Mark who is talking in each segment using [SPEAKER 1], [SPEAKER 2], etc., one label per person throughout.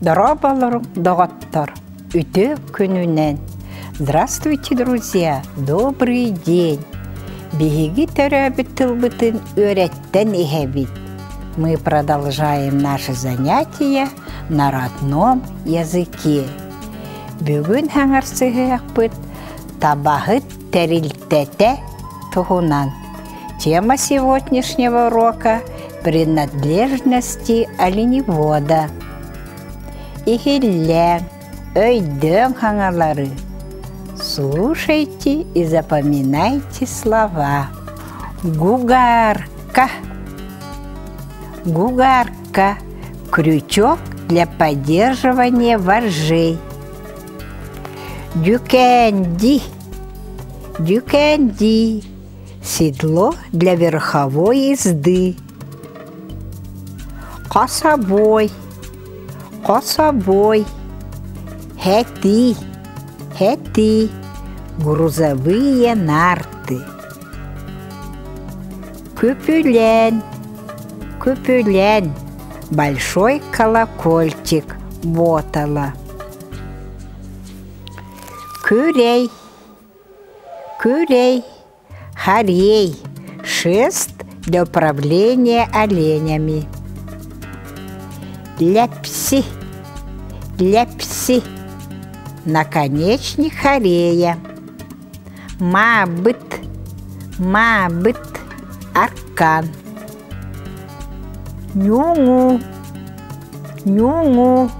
[SPEAKER 1] Дробалар доготтор. Үтө күнүнен. Здравствуйте, друзья! Добрый день! Беги төрөбіт тылбытын өйреттен ихебит. Мы продолжаем наши занятия на родном языке. Бүгін хаңарсығы ақпыт табахыт тәрилтете тухунан. Тема сегодняшнего урока – принадлежности оленевода. Ихиллен, өйдөн хаңалары. Слушайте и запоминайте слова. Гугарка. Гугарка. Крючок для поддерживания воржей. Дюкенди. Дюкенди. Седло для верховой езды. Кособой. Кособой. Хети. Хети. Грузовые нарты. Купюлен. Купюлен. Большой колокольчик. Ботала. Курей. Курей. Харей. Шест для управления оленями. Ляпси. Ляпси. Наконечник хорея. Мабыт. Мабыт. Аркан. Нюнгу. Нюнгу.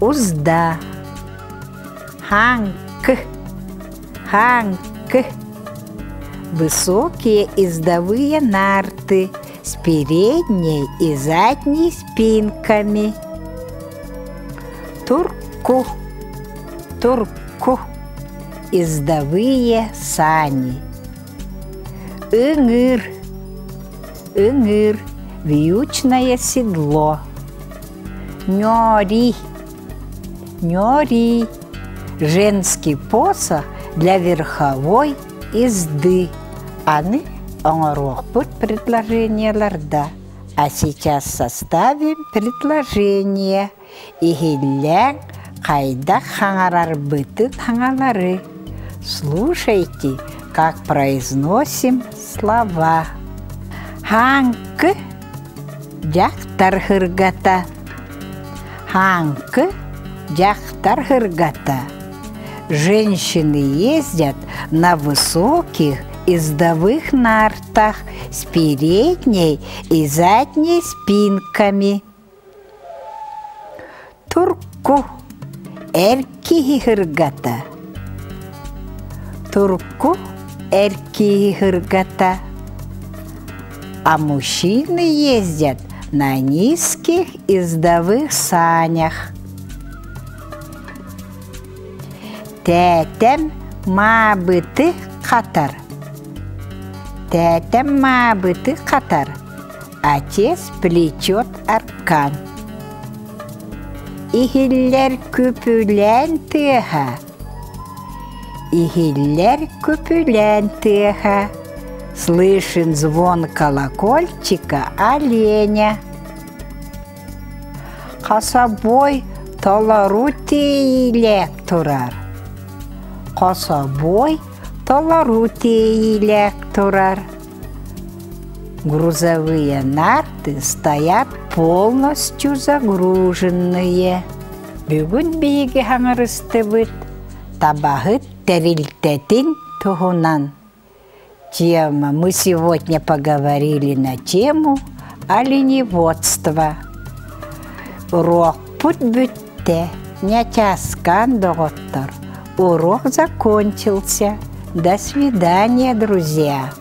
[SPEAKER 1] Узда. Ханк. Ханк. Высокие издовые нарты с передней и задней спинками. Турку. Турку. Издовые сани. Ынгыр. Ынгыр. Вьючное седло. Нёри. Нёри. Женский посох для верховой езды. Аны оңоруохпут предложенияларда. А сейчас составим предложение. Ихилләң қайда хаңарар бытын хаңалары. Слушайте, как произносим слова. Ханкы жақтар хыргата. Ханкы жақтар хыргата. Женщины ездят на высоких издовых нартах с передней и задней спинками. Турку эрки хыргата. Турку эрки хыргата. А мужчины ездят на низких издовых санях. Тәтем мабыты қатар. Тәтем мабыты қатар. Отец плечет аркан. Ихиллер күпүлән тыха. Ихиллер күпүлән тыха. Слышен звон колокольчика оленя. Қасабой толару тейлек турар. Қасабой толару тейлек турар. Грузовые нарты стоят полностью загруженные. Бүгін биеге хаңырыстыбыт, табахыт тәрилтетин тухунан. Тема мы сегодня поговорили на тему оленеводства. Урок путь бүтте, не тяскан доғыттыр. Урок закончился. До свидания, друзья!